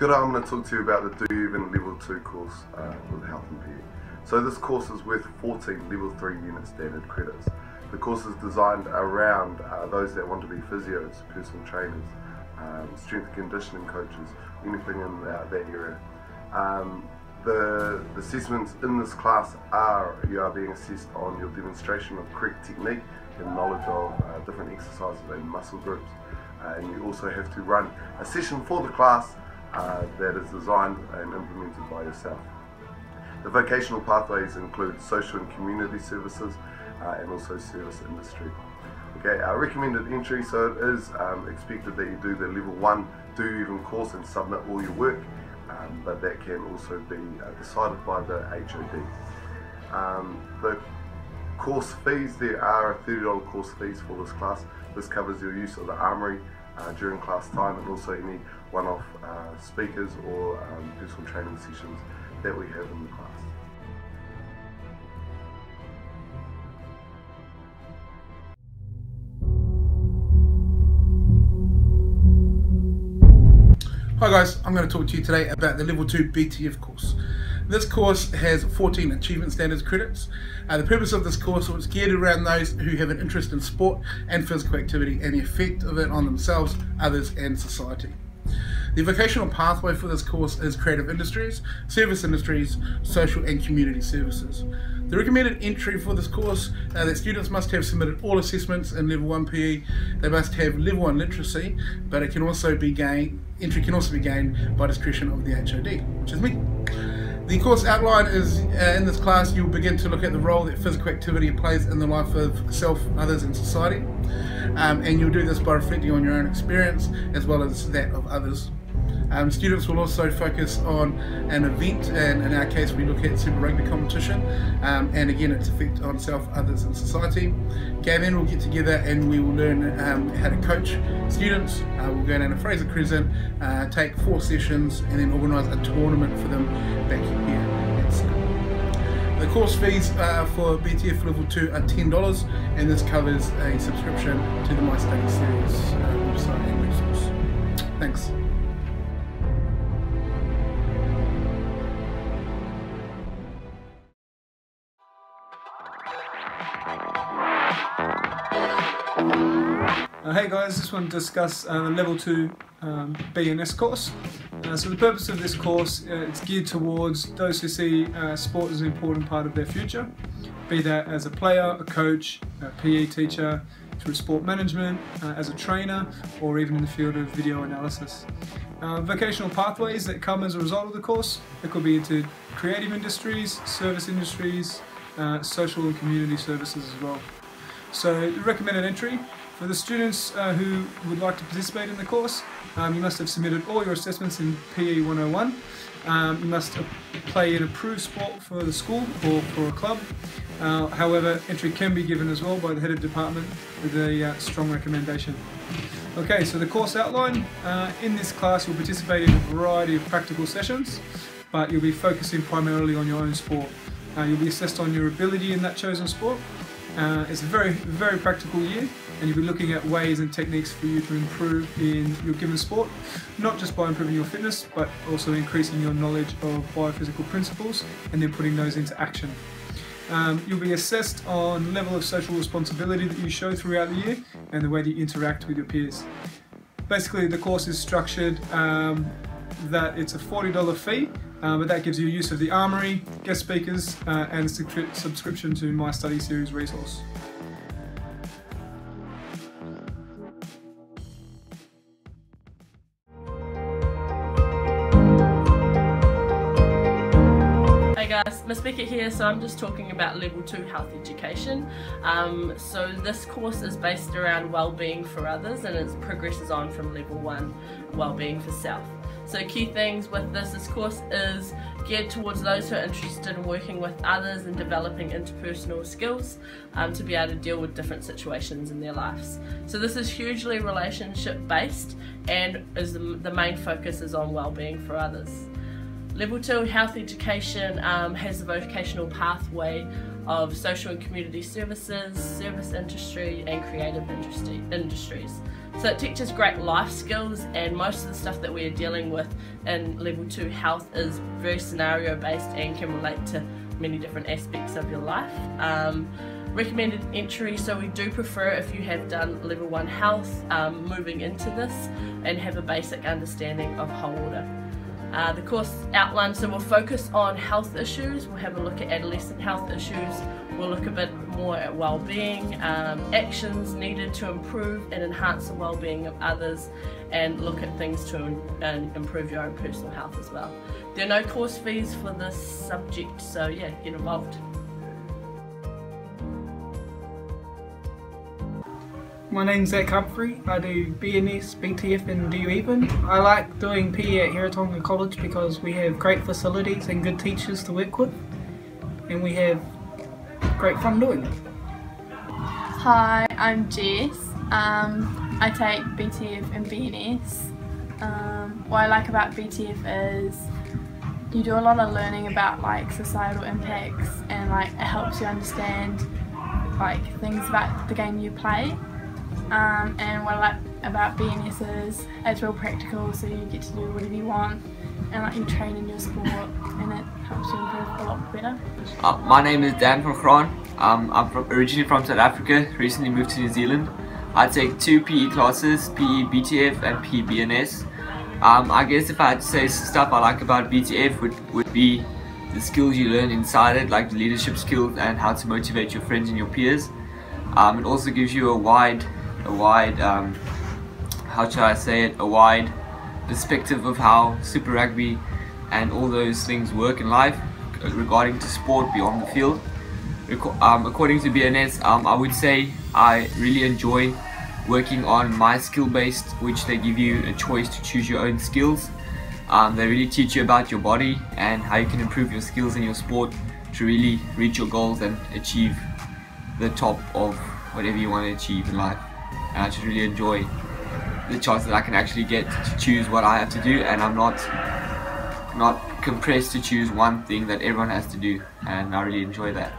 Good, I'm going to talk to you about the Do Even Level 2 course uh, with Health and PE. So this course is worth 14 Level 3 unit standard credits. The course is designed around uh, those that want to be physios, personal trainers, um, strength conditioning coaches, anything in that, that area. Um, the, the, assessments in this class are you are being assessed on your demonstration of correct technique and knowledge of uh, different exercises and muscle groups. Uh, and you also have to run a session for the class uh, that is designed and implemented by yourself. The vocational pathways include social and community services uh, and also service industry. Okay, our recommended entry, so it is um, expected that you do the level one do even course and submit all your work, um, but that can also be uh, decided by the HOD. Um, the course fees, there are a $30 course fees for this class. This covers your use of the armory uh, during class time and also any one-off uh, speakers or um, personal training sessions that we have in the class. Hi guys, I'm going to talk to you today about the Level 2 BTF course. This course has 14 Achievement Standards credits. Uh, the purpose of this course was geared around those who have an interest in sport and physical activity and the effect of it on themselves, others and society. The vocational pathway for this course is creative industries, service industries, social and community services. The recommended entry for this course uh, that students must have submitted all assessments in level 1 PE, they must have level 1 literacy, but it can also be gained, entry can also be gained by discretion of the HOD, which is me. The course outline is uh, in this class you'll begin to look at the role that physical activity plays in the life of self, others and society. Um, and you'll do this by reflecting on your own experience as well as that of others. Um, students will also focus on an event, and in our case, we look at Super Rugby competition, um, and again, its effect on self, others, and society. Gavin will get together and we will learn um, how to coach students. Uh, we'll go down to Fraser Crescent, uh, take four sessions, and then organise a tournament for them back here at school. The course fees uh, for BTF Level 2 are $10 and this covers a subscription to the My Study Series uh, website and resource. Thanks. Uh, hey guys, just want to discuss uh, the level 2 um, BNS course. Uh, so the purpose of this course, uh, it's geared towards those who see uh, sport as an important part of their future, be that as a player, a coach, a PE teacher, through sport management, uh, as a trainer, or even in the field of video analysis. vocational pathways that come as a result of the course, it could be into creative industries, service industries, social and community services as well. So the recommended entry for the students uh, who would like to participate in the course, um, you must have submitted all your assessments in PE 101. Um, you must play an approved sport for the school or for a club. Uh, however, entry can be given as well by the head of department with a uh, strong recommendation. Okay, so the course outline. Uh, in this class you'll participate in a variety of practical sessions, but you'll be focusing primarily on your own sport. Uh, you'll be assessed on your ability in that chosen sport uh, it's a very, very practical year and you'll be looking at ways and techniques for you to improve in your given sport, not just by improving your fitness, but also increasing your knowledge of biophysical principles and then putting those into action. Um, you'll be assessed on level of social responsibility that you show throughout the year and the way that you interact with your peers. Basically, the course is structured um, that it's a $40 fee uh, but that gives you use of the Armory, guest speakers, uh, and subscription to My Study Series resource. Hey guys, Miss Beckett here, so I'm just talking about Level 2 Health Education. Um, so this course is based around well-being for others and it progresses on from Level 1, well-being for self. So key things with this, this course is geared towards those who are interested in working with others and developing interpersonal skills um, to be able to deal with different situations in their lives. So this is hugely relationship based and is the, the main focus is on well-being for others. Level 2 Health Education um, has a vocational pathway of social and community services, service industry and creative industry, industries. So it teaches great life skills and most of the stuff that we're dealing with in level 2 health is very scenario based and can relate to many different aspects of your life. Um, recommended entry so we do prefer if you have done level 1 health um, moving into this and have a basic understanding of hauora. Uh, the course outline so we'll focus on health issues. We'll have a look at adolescent health issues. We'll look a bit more at well-being um, actions needed to improve and enhance the well-being of others and look at things to improve your own personal health as well. There are no course fees for this subject so yeah get involved My name's Zach Humphrey. I do BNS, BTF and DU Even. I like doing PE at Heretaunga College because we have great facilities and good teachers to work with and we have great fun doing it. Hi, I'm Jess. Um, I take BTF and BNS. Um, what I like about BTF is you do a lot of learning about like societal impacts and like it helps you understand like things about the game you play um, and what I like about BNS is it's real practical, so you get to do whatever you want, and like you train in your sport, and it helps you improve a lot better. Uh, my name is Dan Verkron. Um, I'm from, originally from South Africa, recently moved to New Zealand. I take two PE classes, PE BTF and PE BNS. Um, I guess if I had to say stuff I like about BTF would, would be the skills you learn inside it, like the leadership skills and how to motivate your friends and your peers. Um, it also gives you a wide a wide, um, how shall I say it, a wide perspective of how Super Rugby and all those things work in life regarding to sport beyond the field. Um, according to BNS, um, I would say I really enjoy working on my skill based, which they give you a choice to choose your own skills. Um, they really teach you about your body and how you can improve your skills in your sport to really reach your goals and achieve the top of whatever you want to achieve in life and I just really enjoy the chance that I can actually get to choose what I have to do and I'm not not compressed to choose one thing that everyone has to do and I really enjoy that.